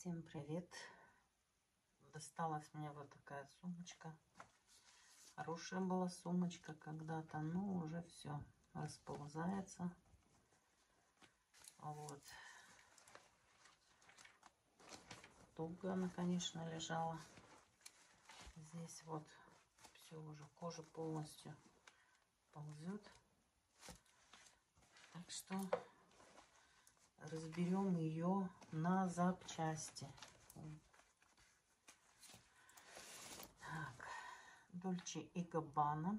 Всем привет! Досталась мне вот такая сумочка. Хорошая была сумочка когда-то, но уже все расползается. Вот. Долго она, конечно, лежала. Здесь вот все уже кожа полностью ползет. Так что разберем ее на запчасти. Так, Дольче и Габбана.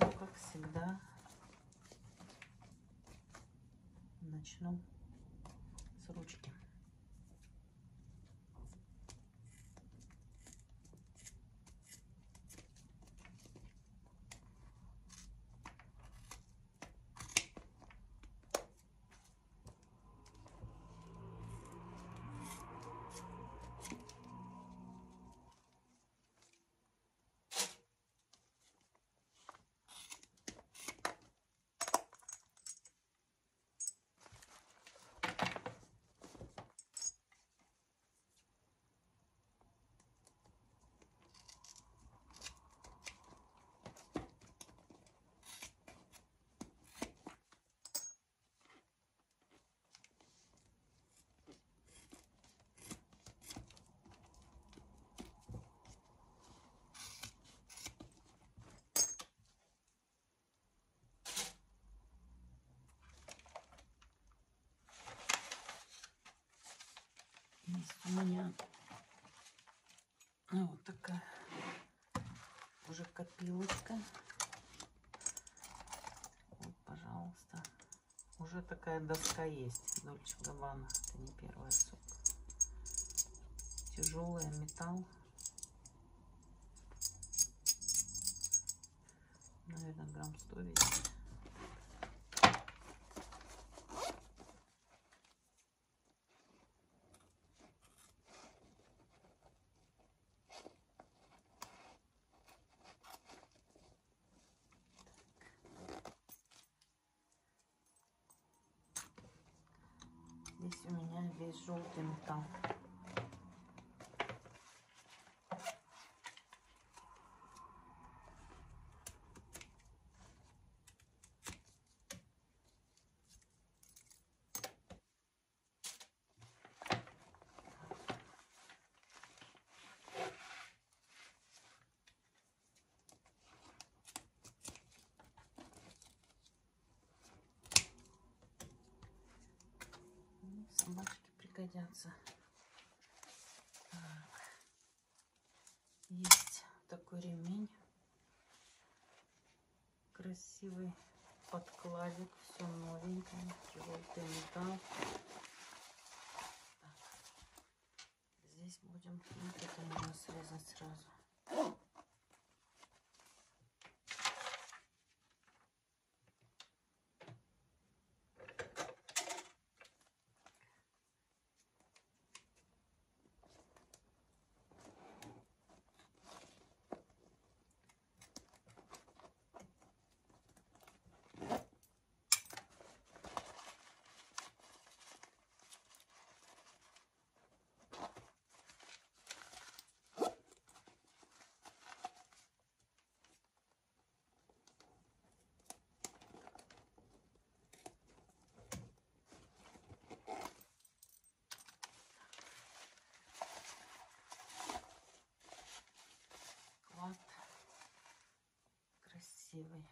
Ну, как всегда, начну с ручки. Есть у меня ну, вот такая уже копилочка. Вот, пожалуйста. Уже такая доска есть. Дольче Габбана. Это не первая сумка. Тяжелая, металл. Наверное, грамм 100 весит. Здесь у меня весь желтый металл. Собачки пригодятся. Так. Есть такой ремень. Красивый подкладик. Все новенькое. Желтый металл. Так. Здесь будем... Вот это можно срезать сразу. Красивый.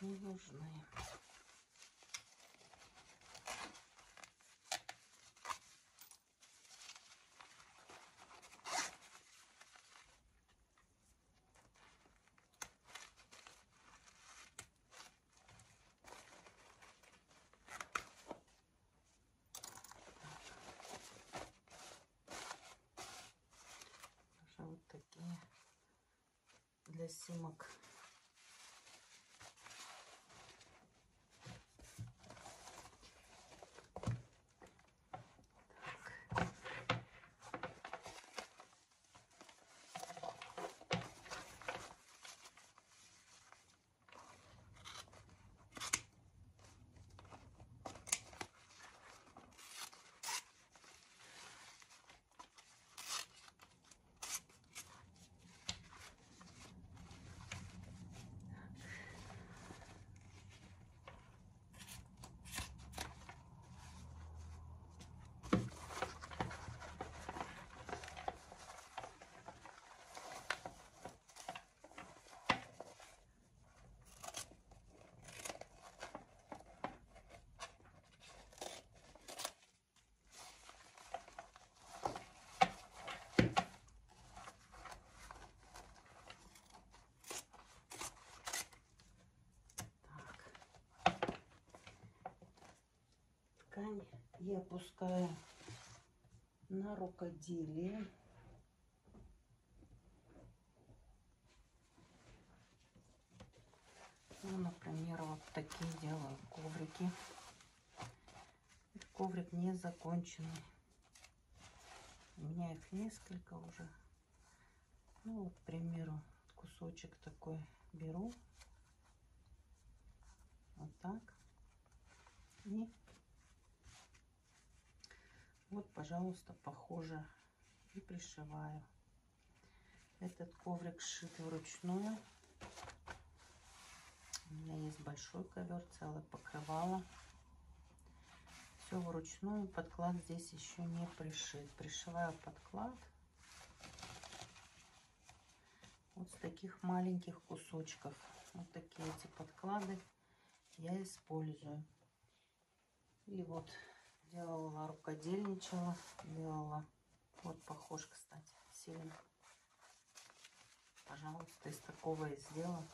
Нужны. Даже вот такие для симок. Я опускаю на рукоделие. Ну, например, вот такие делаю коврики. Коврик не законченный. У меня их несколько уже. Ну, вот, к примеру, кусочек такой беру. Вот так. И вот, пожалуйста, похоже. И пришиваю. Этот коврик сшит вручную. У меня есть большой ковер, целое покрывало. Все вручную. Подклад здесь еще не пришит. Пришиваю подклад. Вот с таких маленьких кусочков. Вот такие эти подклады я использую. И вот делала, рукодельничала, делала. Вот похож, кстати, сильно. Пожалуйста, из такого и сделала.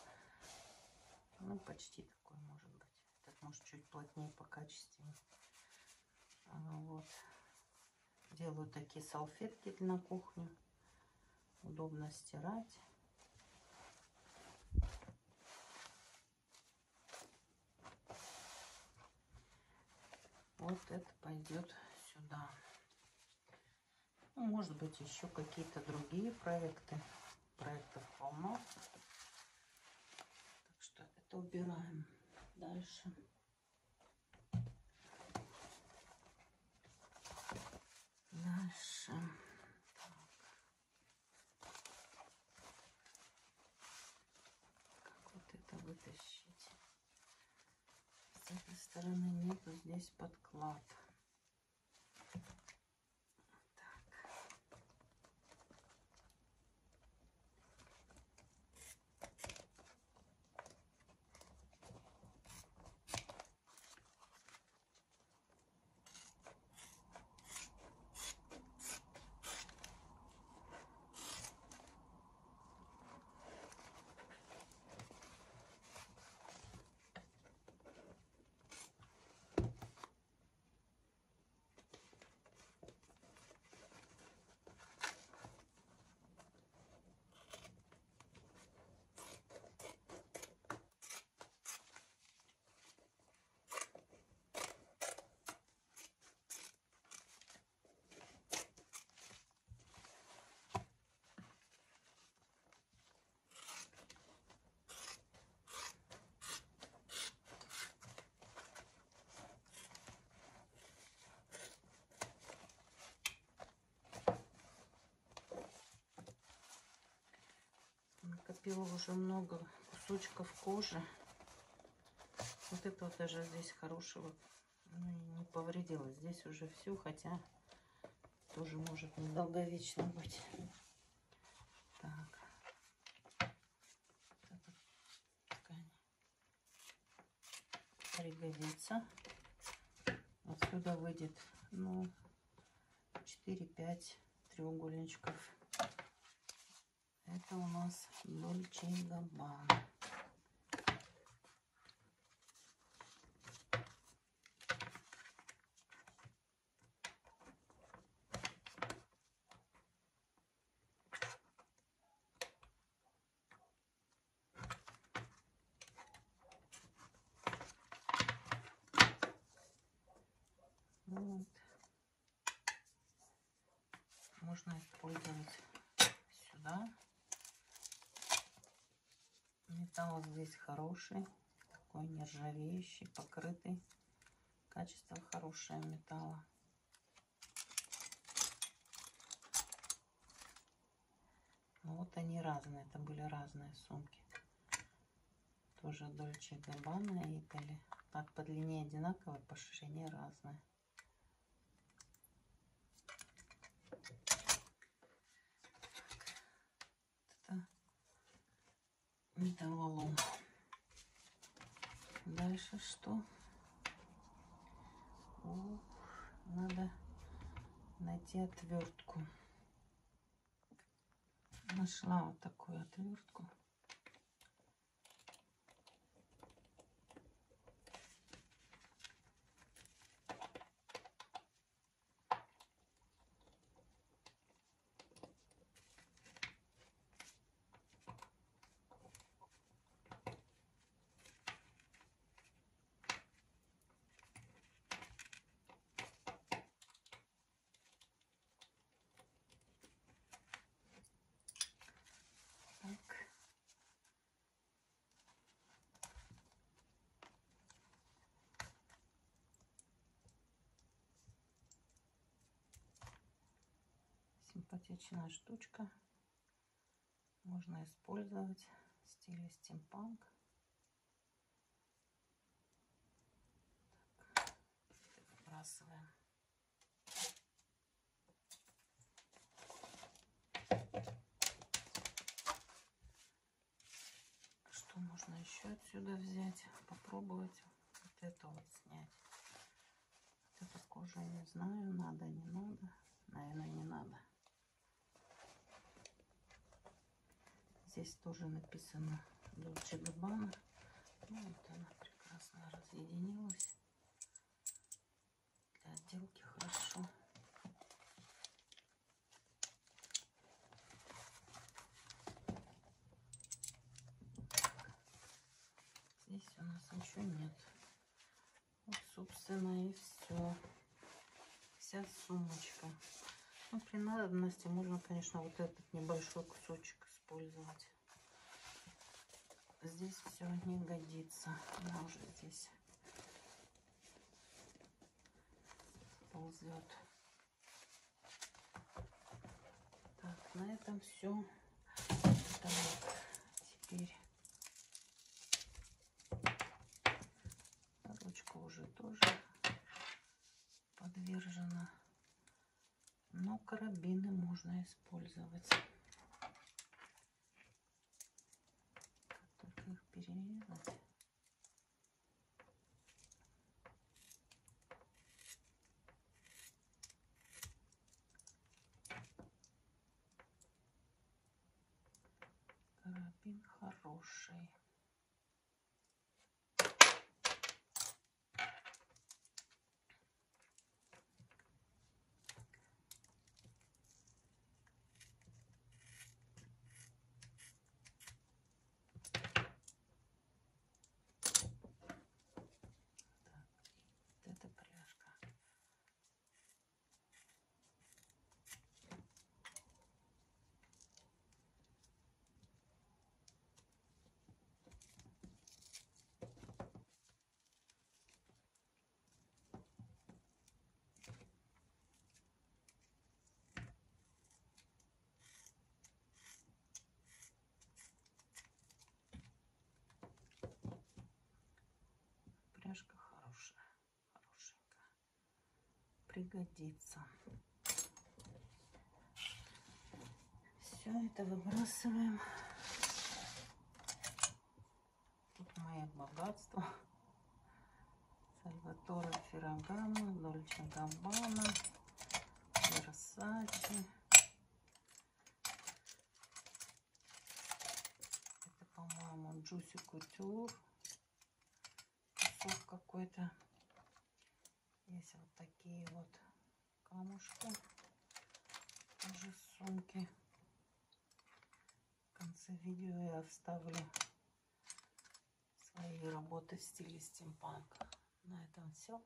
Ну, почти такой, может быть. Этот может чуть плотнее по качественнее. А, вот. Делаю такие салфетки на кухню. Удобно стирать. Вот это пойдет сюда. Ну, может быть, еще какие-то другие проекты. Проектов полно. Так что это убираем дальше. Дальше. Так. Как вот это вытащить? С этой стороны нету здесь подклад. Накопила уже много кусочков кожи. Вот это вот даже здесь хорошего ну, не повредило. Здесь уже все, хотя тоже может недолговечно быть. Так. пригодится. Отсюда выйдет, ну, 4-5 треугольничков. Это у нас Дольче Габбана. Можно использовать сюда. Металл здесь хороший, такой нержавеющий, покрытый. Качество хорошее металла. Вот они разные, это были разные сумки. Тоже Дольче Габбана и Итали. Так, по длине одинаково, по ширине разные. Это металлолом. Дальше что? О, надо найти отвертку. Нашла вот такую отвертку. Так. Симпатичная штучка. Можно использовать в стиле стимпанк. Выбрасываем. Что можно еще отсюда взять? Попробовать вот это вот снять. Вот эту кожу не знаю, надо, не надо. Наверное, не надо. Здесь тоже написано Dolce Gabbana. Ну, вот она прекрасно разъединилась. Для отделки хорошо. Здесь у нас ничего нет. Вот, собственно, и все. Вся сумочка. Ну, при надобности можно, конечно, вот этот небольшой кусочек использовать. Здесь все не годится. Она уже здесь ползет. Так, на этом все. Так, теперь ручка уже тоже подвержена. Но карабины можно использовать. Как только их перерезать. Карабин хороший. Так, и вот эта пряжка. Пряжка хорошая, хорошенькая. Пригодится. Все это выбрасываем. Тут мое богатство. Латора Феррагама, Дольче Габбана, Версачи. Это, по-моему, Джуси Кутюр. Кусок какой-то. Есть вот такие вот камушки. Тоже сумки. В конце видео я вставлю свои работы в стиле стимпанк. На этом все.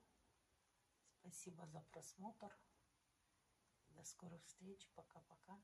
Спасибо за просмотр. До скорых встреч. Пока-пока.